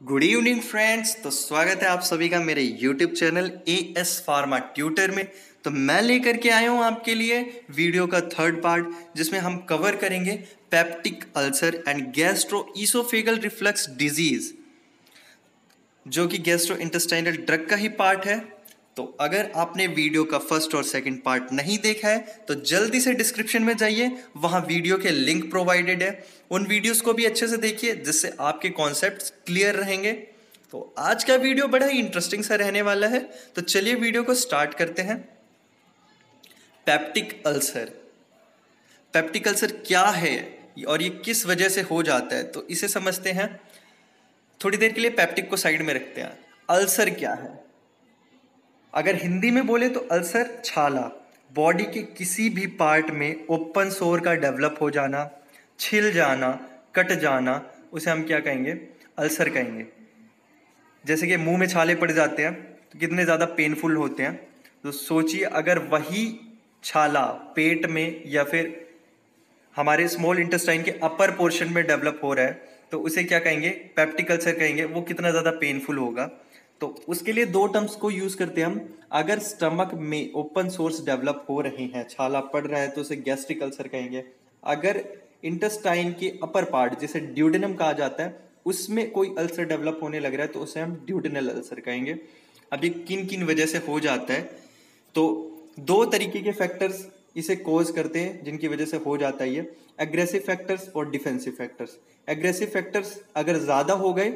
Good evening friends तो स्वागत है आप सभी का मेरे YouTube channel A S pharma tutor में। तो मैं लेकर के आया हूँ आपके लिए वीडियो का थर्ड पार्ट जिसमें हम कवर करेंगे peptic ulcer and gastro oesophageal reflux disease जो कि गैस्ट्रो इंटेस्टाइनल ड्रग का ही पार्ट है। तो अगर आपने वीडियो का फ़र्स्ट और सेकंड पार्ट नहीं देखा है तो जल्दी से डिस्क्रिप्शन में जाइए, वहाँ वीडियो के लिंक प्रोवाइडेड है। उन वीडियोस को भी अच्छे से देखिए, जिससे आपके कॉन्सेप्ट्स क्लियर रहेंगे। तो आज का वीडियो बड़ा ही इंटरेस्टिंग सा रहने वाला है। तो चलिए वीडियो को स्टार्ट करते हैं। पेप्टिक अल्सर पेप्टिक अल्सर क्या है और ये किस वजह से हो जाता है? तो इसे समझते हैं। थोड़ी देर के लिए पैप्टिक को साइड में रखते हैं। अल्सर क्या है? अगर हिंदी में बोले तो अल्सर छाला। बॉडी के किसी भी पार्ट में ओपन सोर का डेवलप हो जाना, छिल जाना, कट जाना, उसे हम क्या कहेंगे? अल्सर कहेंगे। जैसे कि मुँह में छाले पड़ जाते हैं तो कितने ज़्यादा पेनफुल होते हैं। तो सोचिए, अगर वही छाला पेट में या फिर हमारे स्मॉल इंटेस्टाइन के अपर पोर्शन में डेवलप हो रहा है तो उसे क्या कहेंगे? पेप्टिक अल्सर कहेंगे। वो कितना ज़्यादा पेनफुल होगा। तो उसके लिए दो टर्म्स को यूज़ करते हैं हम। अगर स्टमक में ओपन सोर्स डेवलप हो रहे हैं, छाला पड़ रहा है तो उसे गैस्ट्रिक अल्सर कहेंगे। अगर इंटेस्टाइन के अपर पार्ट जिसे ड्यूडेनम कहा जाता है, उसमें कोई अल्सर डेवलप होने लग रहा है तो उसे हम ड्यूडेनल अल्सर कहेंगे। ये किन किन वजह से हो जाता है? तो दो तरीके के फैक्टर्स इसे कोज करते हैं, जिनकी वजह से हो जाता है ये। एग्रेसिव फैक्टर्स और डिफेंसिव फैक्टर्स एग्रेसिव फैक्टर्स अगर ज़्यादा हो गए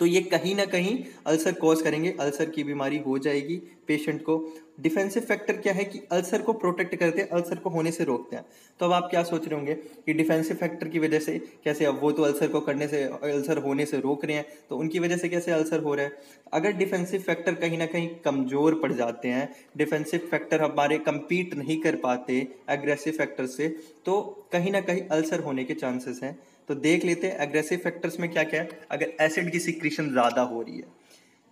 तो ये कहीं ना कहीं अल्सर कॉज करेंगे, अल्सर की बीमारी हो जाएगी पेशेंट को। डिफेंसिव फैक्टर क्या है कि अल्सर को प्रोटेक्ट करते हैं, अल्सर को होने से रोकते हैं। तो अब आप क्या सोच रहे होंगे कि डिफेंसिव फैक्टर की वजह से कैसे अब वो तो अल्सर को करने से, अल्सर होने से रोक रहे हैं तो उनकी वजह से कैसे अल्सर हो रहा है? अगर डिफेंसिव फैक्टर कहीं ना कहीं कमज़ोर पड़ जाते हैं डिफेंसिव फैक्टर हमारे कंपीट नहीं कर पाते एग्रेसिव फैक्टर से तो कहीं ना कहीं अल्सर होने के चांसेस हैं। तो देख लेते हैं एग्रेसिव फैक्टर्स में क्या क्या है? अगर एसिड की सिक्रीशन ज़्यादा हो रही है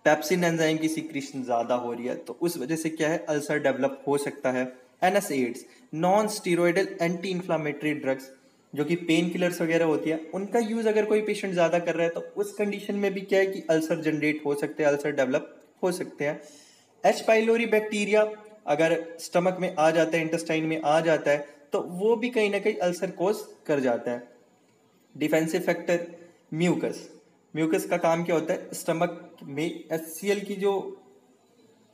पेप्सिन एंजाइम की सिक्रीशन ज़्यादा हो रही है तो उस वजह से क्या है? अल्सर डेवलप हो सकता है। NSAIDs non steroidal anti inflammatory drugs जो कि पेन किलर्स वगैरह होती है, उनका यूज़ अगर कोई पेशेंट ज़्यादा कर रहा है तो उस कंडीशन में भी क्या है कि अल्सर जनरेट हो सकते हैं अल्सर डेवलप हो सकते हैं। एच पाइलोरी बैक्टीरिया अगर स्टमक में आ जाता है इंटेस्टाइन में आ जाता है तो वो भी कहीं ना कहीं अल्सर कोज कर जाता है। Defensive factor mucus. म्यूकस का काम क्या होता है? स्टमक में एच की जो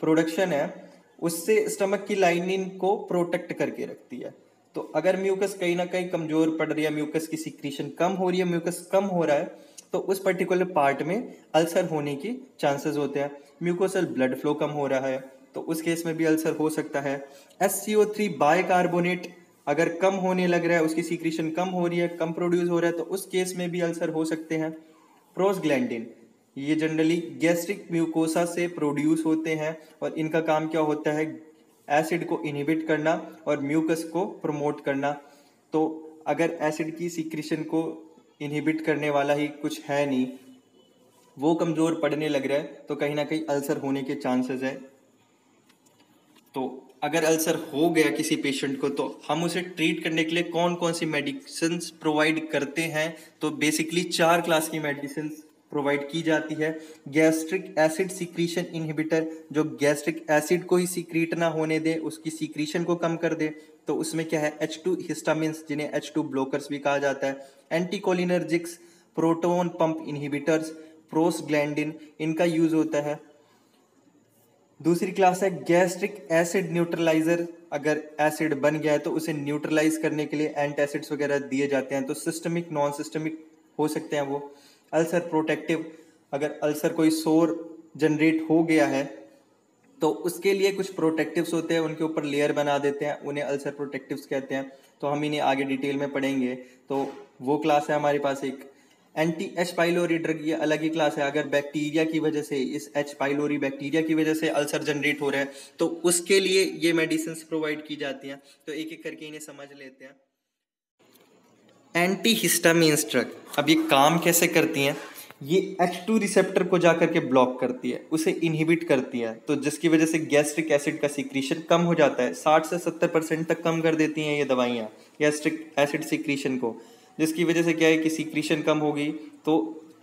प्रोडक्शन है, उससे स्टमक की लाइनिंग को प्रोटेक्ट करके रखती है। तो अगर म्यूकस कहीं ना कहीं कमज़ोर पड़ रही है, म्यूकस की सिक्रीशन कम हो रही है, म्यूकस कम हो रहा है तो उस पर्टिकुलर पार्ट में अल्सर होने की चांसेस होते हैं। म्यूकोसल ब्लड फ्लो कम हो रहा है तो उस केस में भी अल्सर हो सकता है। S C O three bicarbonate अगर कम होने लग रहा है, उसकी सीक्रेशन कम हो रही है, कम प्रोड्यूस हो रहा है तो उस केस में भी अल्सर हो सकते हैं। प्रोसग्लैंडिन ये जनरली गैस्ट्रिक म्यूकोसा से प्रोड्यूस होते हैं और इनका काम क्या होता है? एसिड को इनहिबिट करना और म्यूकस को प्रमोट करना। तो अगर एसिड की सीक्रेशन को इनहिबिट करने वाला ही कुछ है नहीं, वो कमज़ोर पड़ने लग रहा है तो कहीं ना कहीं अल्सर होने के चांसेस है। तो अगर अल्सर हो गया किसी पेशेंट को तो हम उसे ट्रीट करने के लिए कौन कौन सी मेडिसिन प्रोवाइड करते हैं? तो बेसिकली चार क्लास की मेडिसिन प्रोवाइड की जाती है। गैस्ट्रिक एसिड सिक्रीशन इनहिबिटर जो गैस्ट्रिक एसिड को ही सिक्रीट ना होने दे, उसकी सिक्रीशन को कम कर दे तो उसमें क्या है? एच टू हिस्टामिन्स जिन्हें एच टू ब्लोकर्स भी कहा जाता है। Anticholinergics proton pump inhibitors prostaglandin इनका यूज़ होता है। दूसरी क्लास है गैस्ट्रिक एसिड न्यूट्रलाइजर अगर एसिड बन गया है तो उसे न्यूट्रलाइज करने के लिए एंटासिड्स वगैरह दिए जाते हैं। तो सिस्टमिक नॉन सिस्टमिक हो सकते हैं वो। अल्सर प्रोटेक्टिव अगर अल्सर कोई सोर जनरेट हो गया है तो उसके लिए कुछ प्रोटेक्टिव्स होते हैं, उनके ऊपर लेयर बना देते हैं, उन्हें अल्सर प्रोटेक्टिव्स कहते हैं। तो हम इन्हें आगे डिटेल में पढ़ेंगे। तो वो क्लास है हमारे पास एक एंटी एच पाइलोरी ड्रग ये अलग ही क्लास है। अगर बैक्टीरिया की वजह से, इस एच पाइलोरी बैक्टीरिया की वजह से अल्सर जनरेट हो रहा है तो उसके लिए ये मेडिसिन प्रोवाइड की जाती हैं। तो एक एक करके इन्हें समझ लेते हैं। एंटी हिस्टामीन्स ड्रग अब ये काम कैसे करती हैं? ये H2 रिसेप्टर को जाकर के ब्लॉक करती है, उसे इनहिबिट करती है। तो जिसकी वजह से गैस्ट्रिक एसिड का सिक्रीशन कम हो जाता है 60 से 70 परसेंट तक कम कर देती हैं ये दवाइयाँ गैस्ट्रिक एसिड सिक्रीशन को। जिसकी वजह से क्या है कि सीक्रीशन कम होगी तो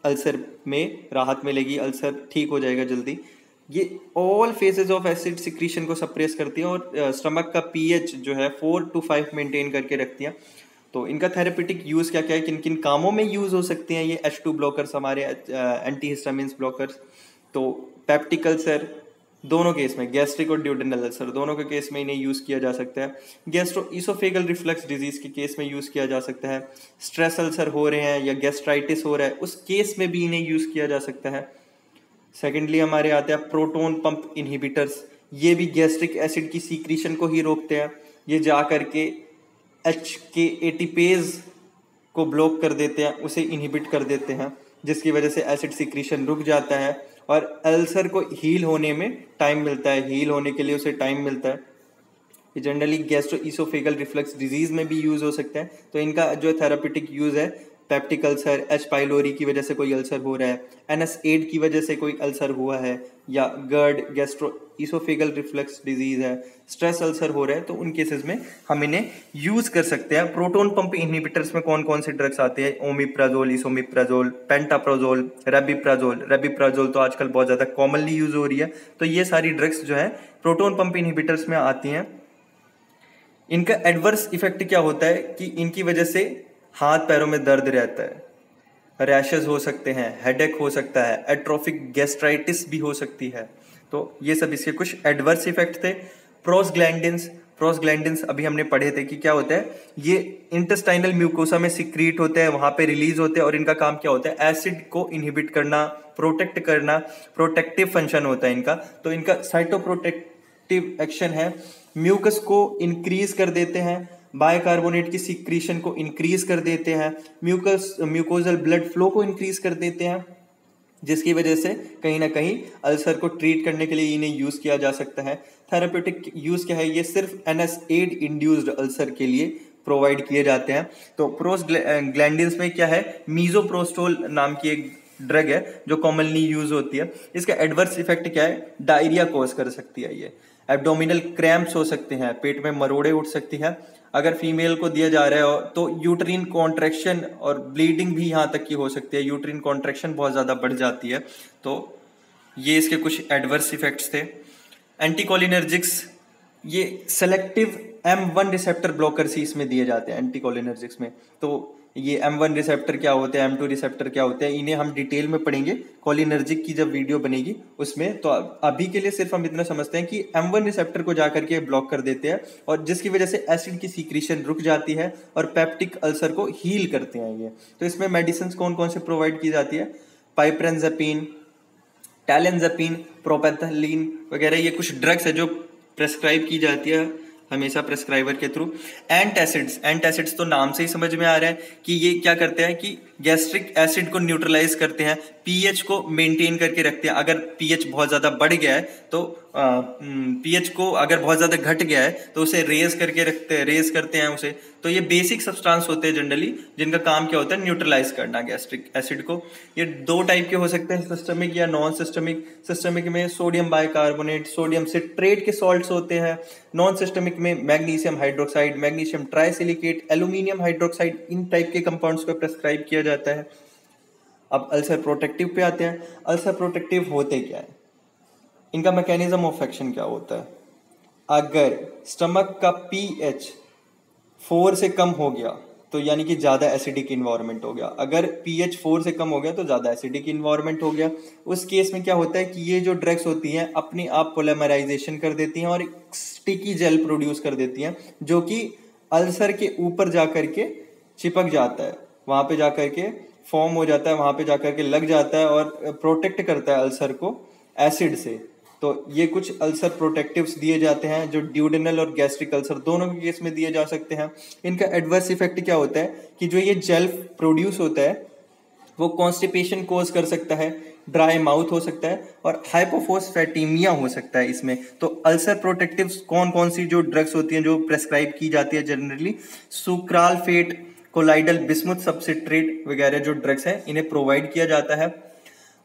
अल्सर में राहत मिलेगी अल्सर ठीक हो जाएगा जल्दी। ये all phases of acid secretion को सप्रेस करती है और स्टमक का पीएच जो है फोर टू फाइव मेंटेन करके रखती है। तो इनका थेरेपेटिक यूज़ क्या क्या है? किन किन कामों में यूज़ हो सकते हैं ये एच टू ब्लॉकर्स हमारे एंटी हिस्टामिन्स ब्लॉकर्स तो पेप्टिक अल्सर दोनों केस में, गैस्ट्रिक और ड्यूडेनल अल्सर दोनों के केस में इन्हें यूज़ किया जा सकता है। गैस्ट्रो इसोफेगल रिफ्लक्स डिज़ीज़ के केस में यूज़ किया जा सकता है। स्ट्रेस अल्सर हो रहे हैं या गैस्ट्राइटिस हो रहा है, उस केस में भी इन्हें यूज़ किया जा सकता है। सेकेंडली हमारे आते हैं प्रोटोन पंप इनहिबिटर्स ये भी गैस्ट्रिक एसिड की सीक्रीशन को ही रोकते हैं। ये जा करके एच के एटीपेज को ब्लॉक कर देते हैं, उसे इनहिबिट कर देते हैं, जिसकी वजह से एसिड सीक्रीशन रुक जाता है। और अल्सर को हील होने में टाइम मिलता है। हील होने के लिए उसे टाइम मिलता है। ये generally gastro oesophageal reflux disease में भी यूज़ हो सकता है। तो इनका जो थेरापेटिक यूज़ है पेप्टिक अल्सर एच पाइलोरी की वजह से कोई अल्सर हो रहा है एन एस एड की वजह से कोई अल्सर हुआ है, या GERD gastro oesophageal reflux disease है स्ट्रेस अल्सर हो रहा है तो उन केसेस में हम इन्हें यूज़ कर सकते हैं। प्रोटोन पंप इनहिबिटर्स में कौन कौन से ड्रग्स आते हैं? Omeprazole esomeprazole pantoprazole rabeprazole rabeprazole तो आजकल बहुत ज़्यादा कॉमनली यूज़ हो रही है तो ये सारी ड्रग्स जो है प्रोटोन पंप इनहिबिटर्स में आती हैं। इनका एडवर्स इफ़ेक्ट क्या होता है कि इनकी वजह से हाथ पैरों में दर्द रहता है। रैशेज हो सकते हैं हेडेक हो सकता है एट्रोफिक गैस्ट्राइटिस भी हो सकती है। तो ये सब इसके कुछ एडवर्स इफ़ेक्ट थे। प्रोसग्लैंडिन्स प्रोसग्लैंडिन्स अभी हमने पढ़े थे कि क्या होता है, ये इंटेस्टाइनल म्यूकोसा में सिक्रीट होते हैं, वहाँ पे रिलीज़ होते हैं और इनका काम क्या होता है एसिड को इनहिबिट करना प्रोटेक्ट करना प्रोटेक्टिव फ़ंक्शन होता है इनका। तो इनका साइटोप्रोटेक्टिव एक्शन है। म्यूकस को इंक्रीज कर देते हैं। बायकार्बोनेट की सिक्रीशन को इंक्रीज कर देते हैं म्यूकस म्यूकोजल ब्लड फ्लो को इंक्रीज कर देते हैं, जिसकी वजह से कहीं ना कहीं अल्सर को ट्रीट करने के लिए इन्हें यूज़ किया जा सकता है। थेरापेटिक यूज़ क्या है? ये सिर्फ़ N S AID induced ulcer के लिए प्रोवाइड किए जाते हैं। तो प्रोस ग्लैंडिन्स में क्या है? मीजोप्रोस्टोल नाम की एक ड्रग है, जो कॉमनली यूज़ होती है। इसका एडवर्स इफ़ेक्ट क्या है? डायरिया कॉज कर सकती है ये। एब्डोमिनल क्रैम्प्स हो सकते हैं, पेट में मरोड़े उठ सकती है अगर फीमेल को दिया जा रहा है तो यूट्रीन कॉन्ट्रेक्शन और ब्लीडिंग भी यहाँ तक की हो सकती है। यूट्रीन कॉन्ट्रेक्शन बहुत ज़्यादा बढ़ जाती है। तो ये इसके कुछ एडवर्स इफेक्ट्स थे। एंटीकोलिनर्जिक्स ये selective M one receptor blockers ही इसमें दिए जाते हैं एंटीकोलिनर्जिक्स में। तो ये एम वन रिसेप्टर क्या होते हैं एम टू रिसेप्टर क्या होते हैं, इन्हें हम डिटेल में पढ़ेंगे कॉलिनर्जिक की जब वीडियो बनेगी उसमें तो अभी के लिए सिर्फ़ हम इतना समझते हैं कि एम वन रिसेप्टर को जाकर के ब्लॉक कर देते हैं और जिसकी वजह से एसिड की सीक्रीशन रुक जाती है और पेप्टिक अल्सर को हील करते हैं ये। तो इसमें मेडिसिन कौन कौन से प्रोवाइड की जाती है? पाइप्रेंजपिन टैलेंजपिन प्रोपेथलिन वगैरह, ये कुछ ड्रग्स है जो प्रेस्क्राइब की जाती है। हमेशा प्रेस्क्राइबर के through antacids antacids तो नाम से ही समझ में आ रहा है कि ये क्या करते हैं कि गैस्ट्रिक एसिड को न्यूट्रलाइज करते हैं पीएच को मेंटेन करके रखते हैं। अगर पीएच बहुत ज़्यादा बढ़ गया है तो पीएच को अगर बहुत ज़्यादा घट गया है तो उसे रेज करके रखते हैं रेज करते हैं उसे। तो ये बेसिक सब्सटेंस होते हैं जनरली जिनका काम क्या होता है? न्यूट्रलाइज करना गैस्ट्रिक एसिड को। ये दो टाइप के हो सकते हैं सिस्टमिक या नॉन सिस्टमिक सिस्टमिक में सोडियम बाइकार्बोनेट सोडियम सिट्रेट के सॉल्ट्स होते हैं। नॉन सिस्टमिक में magnesium hydroxide magnesium trisilicate aluminium hydroxide इन टाइप के कंपाउंड्स को प्रेस्क्राइब किया जाता है। अब अल्सर प्रोटेक्टिव पे आते हैं। अल्सर प्रोटेक्टिव होते क्या है? इनका मैकेनिज्म ऑफ़ एक्शन क्या होता है? अगर स्टमक का पीएच फोर से कम हो गया तो यानी कि ज़्यादा एसिडिक इन्वायरमेंट हो गया। अगर पीएच फोर से कम हो गया तो ज़्यादा एसिडिक इन्वायरमेंट हो गया। उस केस में क्या होता है कि ये जो ड्रग्स होती हैं, अपने आप पोलेमराइजेशन कर देती हैं और स्टिकी जेल प्रोड्यूस कर देती हैं, जो कि अल्सर के ऊपर जा के चिपक जाता है। वहाँ पे जा के फॉर्म हो जाता है, वहाँ पे जा के लग जाता है और प्रोटेक्ट करता है अल्सर को एसिड से। तो ये कुछ अल्सर प्रोटेक्टिव्स दिए जाते हैं, जो ड्यूडेनल और गैस्ट्रिक अल्सर दोनों के केस में दिए जा सकते हैं। इनका एडवर्स इफ़ेक्ट क्या होता है कि जो ये जेल प्रोड्यूस होता है, वो कॉन्स्टिपेशन कोज कर सकता है ड्राई माउथ हो सकता है और हाइपोफोस्फेटीमिया हो सकता है इसमें। तो अल्सर प्रोटेक्टिव्स कौन कौन सी जो ड्रग्स होती हैं जो प्रेस्क्राइब की जाती है generally sucralfate colloidal bismuth subcitrate वगैरह जो ड्रग्स हैं, इन्हें प्रोवाइड किया जाता है।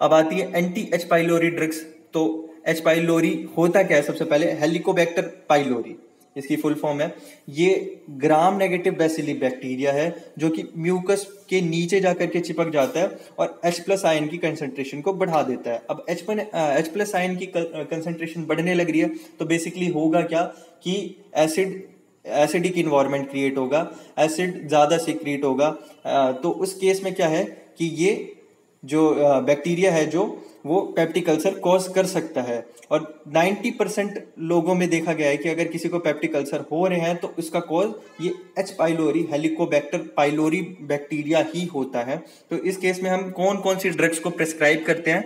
अब आती है एंटी एच पाइलोरी ड्रग्स तो एच पाइलोरी होता क्या है? सबसे पहले हेलिकोबैक्टर पाइलोरी इसकी फुल फॉर्म है। ये ग्राम नेगेटिव बेसिली बैक्टीरिया है, जो कि म्यूकस के नीचे जाकर के चिपक जाता है और H प्लस आयन की कंसेंट्रेशन को बढ़ा देता है। अब H एच प्लस आयन की कंसेंट्रेशन बढ़ने लग रही है तो बेसिकली होगा क्या कि एसिड एसिडिक इन्वायरमेंट क्रिएट होगा एसिड ज़्यादा सीक्रिएट होगा। तो उस केस में क्या है कि ये जो बैक्टीरिया है जो, वो पेप्टिक अल्सर कॉज कर सकता है। और 90 परसेंट लोगों में देखा गया है कि अगर किसी को पेप्टिक अल्सर हो रहे हैं तो उसका कॉज ये H pylori helicobacter pylori bacteria ही होता है। तो इस केस में हम कौन कौन सी ड्रग्स को प्रिस्क्राइब करते हैं?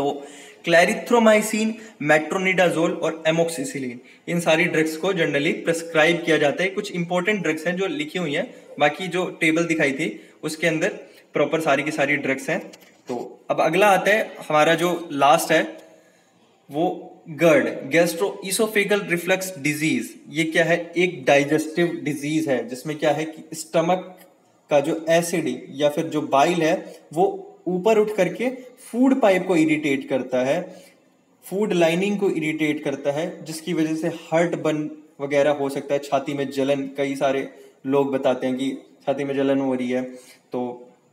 तो क्लैरिथ्रोमाइसिन मेट्रोनिडाजोल और एमोक्सिसिलिन इन सारी ड्रग्स को जनरली प्रिस्क्राइब किया जाता है। कुछ इंपॉर्टेंट ड्रग्स हैं जो लिखी हुई हैं, बाकी जो टेबल दिखाई थी, उसके अंदर प्रॉपर सारी की सारी ड्रग्स हैं। तो अब अगला आता है, हमारा जो लास्ट है, वो GERD gastro oesophageal reflux disease ये क्या है? एक डाइजेस्टिव डिज़ीज़ है, जिसमें क्या है कि स्टमक का जो एसिड या फिर जो बाइल है, वो ऊपर उठ करके फ़ूड पाइप को इरिटेट करता है, फ़ूड लाइनिंग को इरिटेट करता है, जिसकी वजह से हार्ट बन वगैरह हो सकता है। छाती में जलन, कई सारे लोग बताते हैं कि छाती में जलन हो रही है तो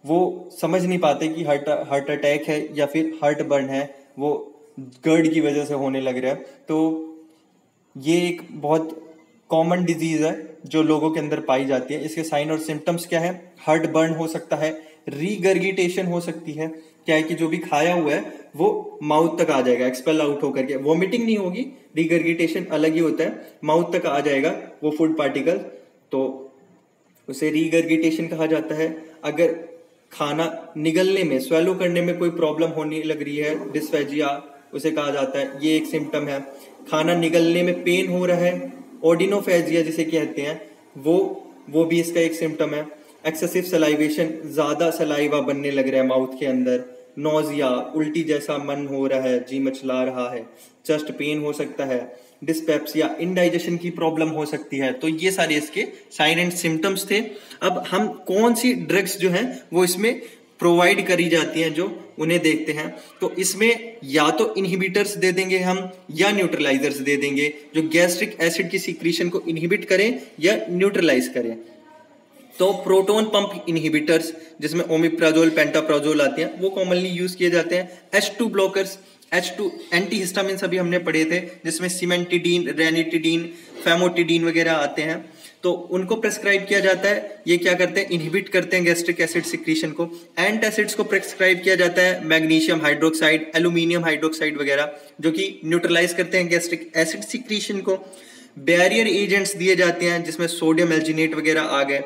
वो समझ नहीं पाते कि हार्ट हार्ट अटैक है या फिर हार्ट बर्न है, वो गर्ड की वजह से होने लग रहा है। तो ये एक बहुत कॉमन डिज़ीज़ है जो लोगों के अंदर पाई जाती है। इसके साइन और सिम्टम्स क्या है? हार्ट बर्न हो सकता है रीगर्गिटेशन हो सकती है। क्या है कि जो भी खाया हुआ है, वो माउथ तक आ जाएगा एक्सपेल आउट होकर के। वॉमिटिंग नहीं होगी रीगर्गिटेशन अलग ही होता है। माउथ तक आ जाएगा वो फ़ूड पार्टिकल तो उसे रीगर्गिटेशन कहा जाता है। अगर खाना निगलने में स्वेलो करने में कोई प्रॉब्लम होने लग रही है डिस्फेजिया उसे कहा जाता है। ये एक सिम्टम है। खाना निगलने में पेन हो रहा है ओडिनोफेजिया जिसे कहते हैं, वो वो भी इसका एक सिम्टम है। एक्सेसिव सलाइवेशन ज़्यादा सलाइवा बनने लग रहा है माउथ के अंदर। नोजिया उल्टी जैसा मन हो रहा है, जी मचला रहा है। चेस्ट पेन हो सकता है। डिस्पेप्सिया इनडाइजेशन की प्रॉब्लम हो सकती है। तो ये सारे इसके साइन एंड सिम्टम्स थे। अब हम कौन सी ड्रग्स जो हैं, वो इसमें प्रोवाइड करी जाती हैं जो उन्हें देखते हैं? तो इसमें या तो इनहिबिटर्स दे देंगे हम, या न्यूट्रलाइजर्स दे देंगे, जो गैस्ट्रिक एसिड की सिक्रीशन को इनहिबिट करें या न्यूट्रलाइज करें। तो प्रोटोन पंप इनहिबिटर्स जिसमें ओमिप्राजोल पेंटाप्राजोल आते हैं, वो कॉमनली यूज़ किए जाते हैं। H two blockers H two anti histamine अभी हमने पढ़े थे, जिसमें सीमेंटिडीन रेनिटिडीन फेमोटिडीन वगैरह आते हैं। तो उनको प्रेस्क्राइब किया जाता है। ये क्या करते हैं? इनहिबिट करते हैं गैस्ट्रिक एसिड सिक्रीशन को। एंट एसिड्स को प्रेस्क्राइब किया जाता है मैग्नीशियम हाइड्रोक्साइड एल्यूमिनियम हाइड्रोक्साइड वगैरह, जो कि न्यूट्रलाइज करते हैं गैस्ट्रिक एसिड सिक्रीशन को। बैरियर एजेंट्स दिए जाते हैं, जिसमें सोडियम एल्जिनेट वगैरह आ गए।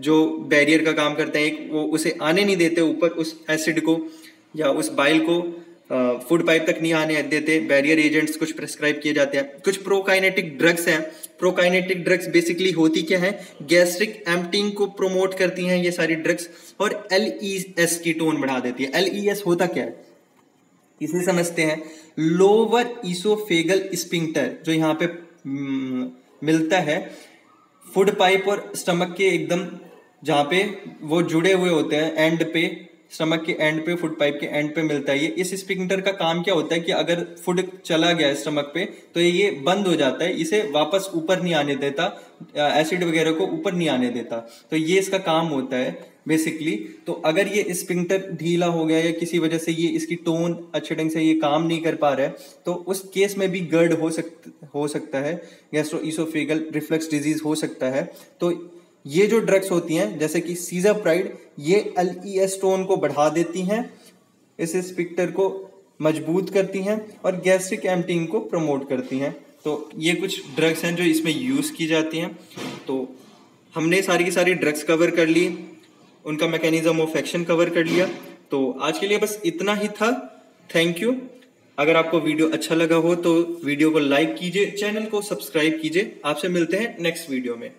जो बैरियर का काम करते हैं, एक वो उसे आने नहीं देते ऊपर, उस एसिड को या उस बाइल को फ़ूड पाइप तक नहीं आने देते। बैरियर एजेंट्स कुछ प्रेस्क्राइब किए जाते हैं। कुछ प्रोकाइनेटिक ड्रग्स हैं। प्रोकाइनेटिक ड्रग्स बेसिकली होती क्या है? गैस्ट्रिक एम्पटिंग को प्रोमोट करती हैं ये सारी ड्रग्स और एल ई एस की टोन बढ़ा देती है। एल ई एस होता क्या है? इसे समझते हैं। लोअर ईसोफेगल स्पिंक्टर जो यहाँ पे मिलता है। फ़ूड पाइप और स्टमक के एकदम जहाँ पे वो जुड़े हुए होते हैं एंड पे स्टमक के एंड पे फ़ूड पाइप के एंड पे मिलता है ये। इस स्पिंक्टर का काम क्या होता है कि अगर फ़ूड चला गया स्टमक पे तो ये बंद हो जाता है, इसे वापस ऊपर नहीं आने देता एसिड वगैरह को ऊपर नहीं आने देता। तो ये इसका काम होता है बेसिकली तो अगर ये स्पिंक्टर ढीला हो गया या किसी वजह से ये इसकी टोन अच्छे ढंग से ये काम नहीं कर पा रहा है तो उस केस में भी गर्ड हो सकता हो सकता है गैस्ट्रो इसोफेगल रिफ्लेक्स डिज़ीज़ हो सकता है। तो ये जो ड्रग्स होती हैं, जैसे कि सीजाप्राइड ये एल ई एस टोन को बढ़ा देती हैं, इस स्पिक्टर को मज़बूत करती हैं और गैस्ट्रिक एम्पटिंग को प्रमोट करती हैं। तो ये कुछ ड्रग्स हैं जो इसमें यूज़ की जाती हैं। तो हमने सारी की सारी ड्रग्स कवर कर ली, उनका मैकेनिज्म ऑफ़ एक्शन कवर कर लिया। तो आज के लिए बस इतना ही था। थैंक यू अगर आपको वीडियो अच्छा लगा हो तो वीडियो को लाइक कीजिए चैनल को सब्सक्राइब कीजिए। आपसे मिलते हैं नेक्स्ट वीडियो में।